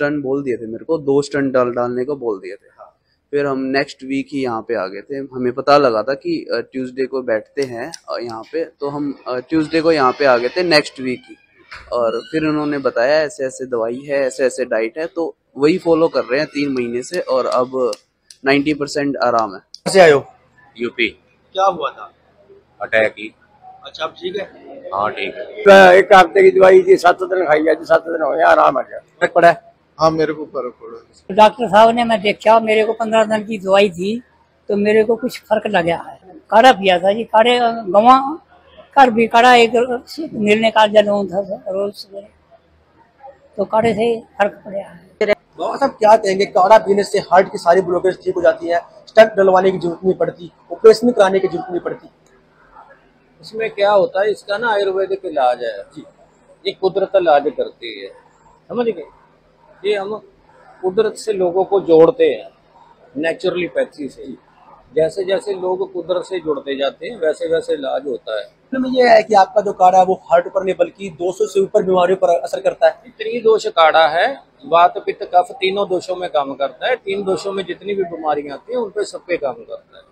Stunt बोल दिए थे मेरे को दो स्टन डाल डालने को बोल दिए थे। फिर हम नेक्स्ट वीक ही यहाँ पे आ गए थे। हमें पता लगा था कि ट्यूसडे को बैठते हैं यहाँ पे। तो हम ट्यूसडे को यहाँ पे आ गए थे नेक्स्ट वीक ही। और फिर उन्होंने बताया ऐसे ऐसे दवाई है ऐसे ऐसे डाइट है तो वही फॉलो कर रहे हैं तीन महीने से और अब 90 परसेंट आराम है। कैसे आयो यूपी क्या हुआ था? अटैक ही। अच्छा अब ठीक है? हाँ ठीक। है एक हफ़्ते की दवाई थी सात दिन खाई आज सात दिन हो गया आराम आ गया। फ़र्क पड़ा है मेरे को फ़र्क पड़ा। डॉक्टर साहब ने मैं देखा मेरे को पंद्रह दिन की दवाई थी तो मेरे को कुछ फ़र्क लगा है। काढ़ा पिया था जी काढ़े गवा कर भी काढ़ा एक निर्णय काल जल था रोज सवेरे। तो काढ़े से फ़र्क पड़ा है। साहब क्या कहेंगे काढ़ा पीने से हार्ट की सारी ब्लॉकेज ठीक हो जाती है स्टंट डलवाने की ज़रूरत नहीं पड़ती ऑपरेशन कराने की ज़रूरत नहीं पड़ती? इसमें क्या होता है इसका ना आयुर्वेदिक इलाज है। ये कुदरत इलाज करती है। समझ गए? ये हम कुदरत से लोगों को जोड़ते हैं नेचुरली पैथी से जैसे जैसे लोग कुदरत से जुड़ते जाते हैं वैसे वैसे इलाज होता है। ये है कि आपका जो काढ़ा है वो हार्ट पर नहीं बल्कि 200 से ऊपर बीमारियों पर असर करता है। त्रिदोष काढ़ा है वात पित्त कफ तीनों दोषों में काम करता है। तीन दोषों में जितनी भी बीमारियाँ आती हैं उन पे सब पे काम करता है।